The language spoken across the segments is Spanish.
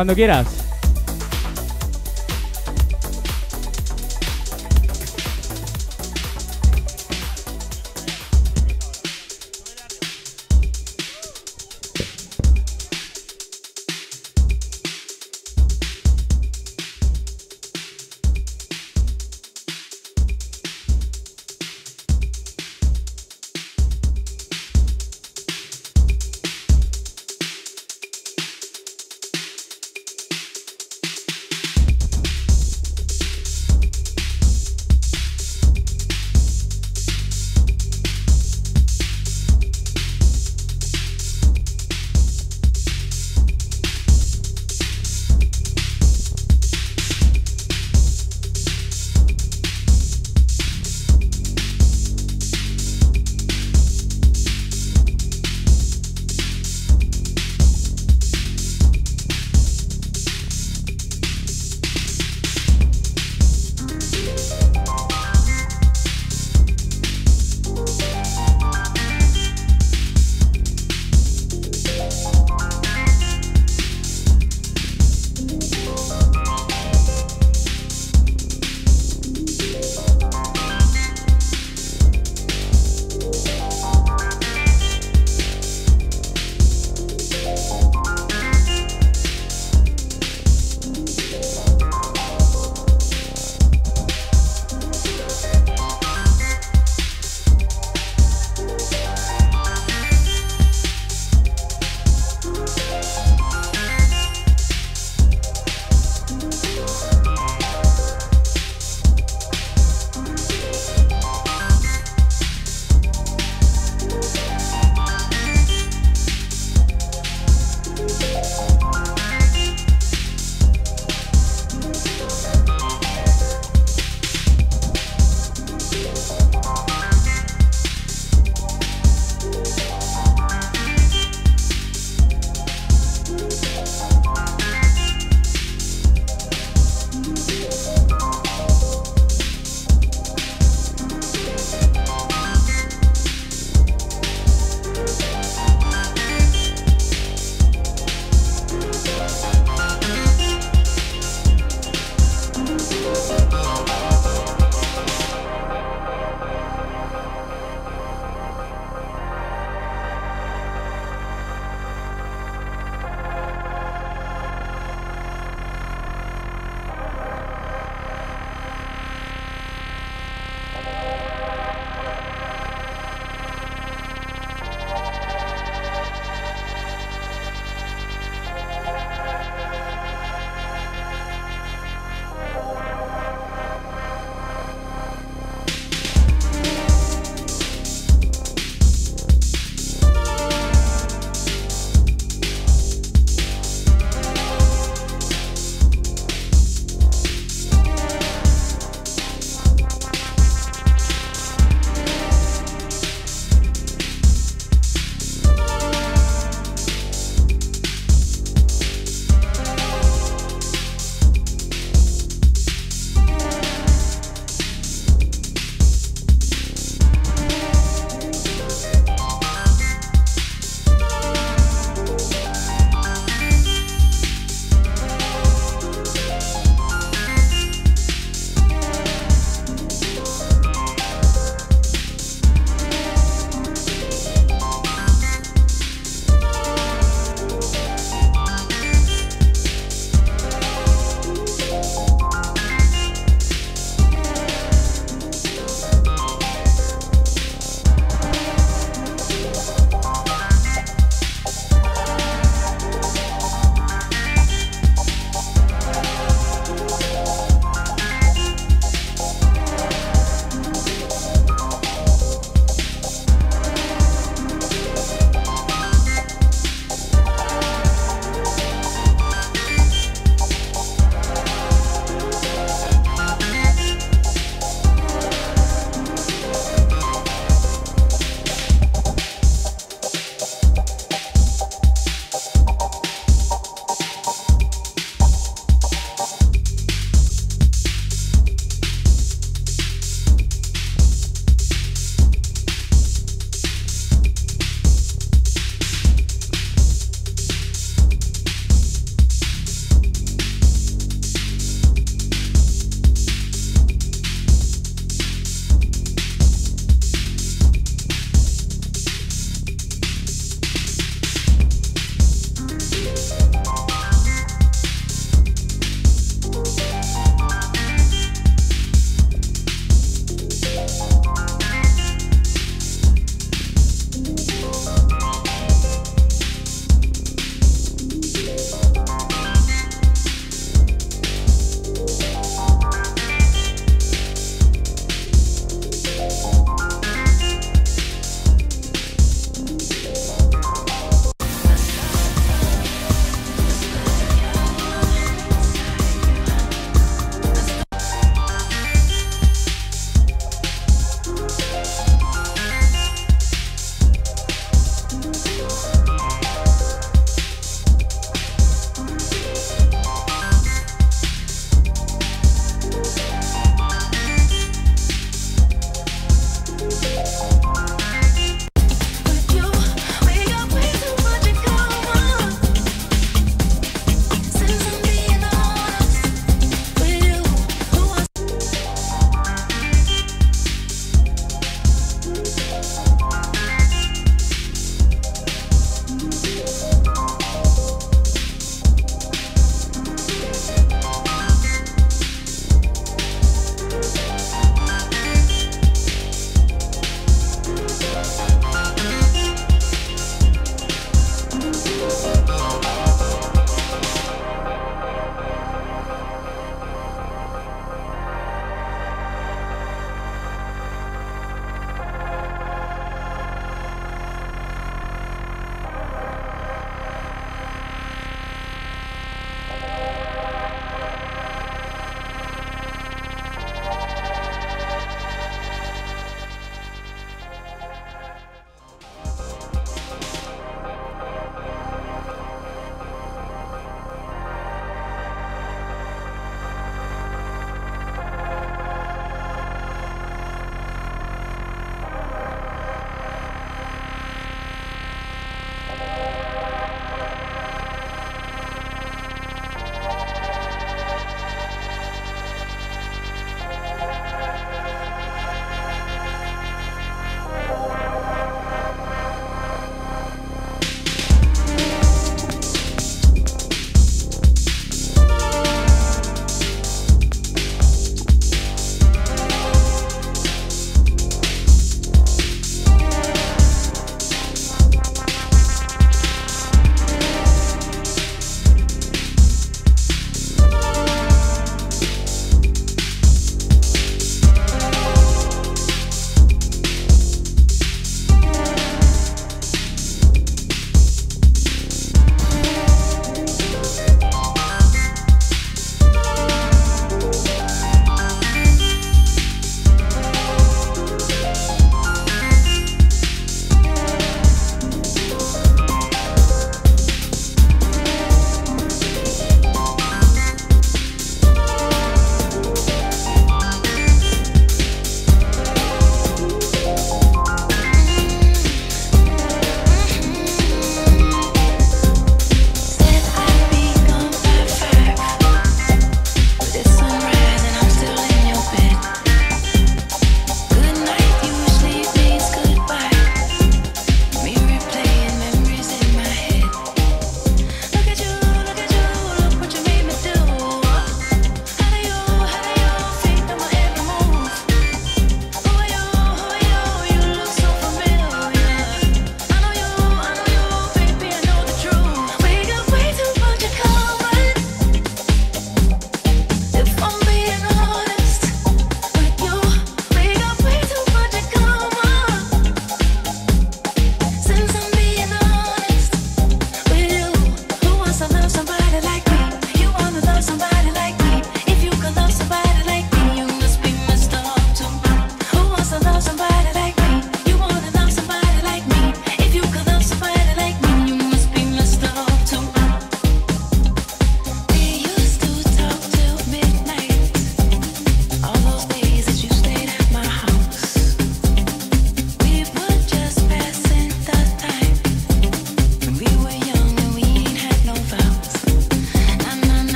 Cuando quieras.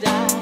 Die.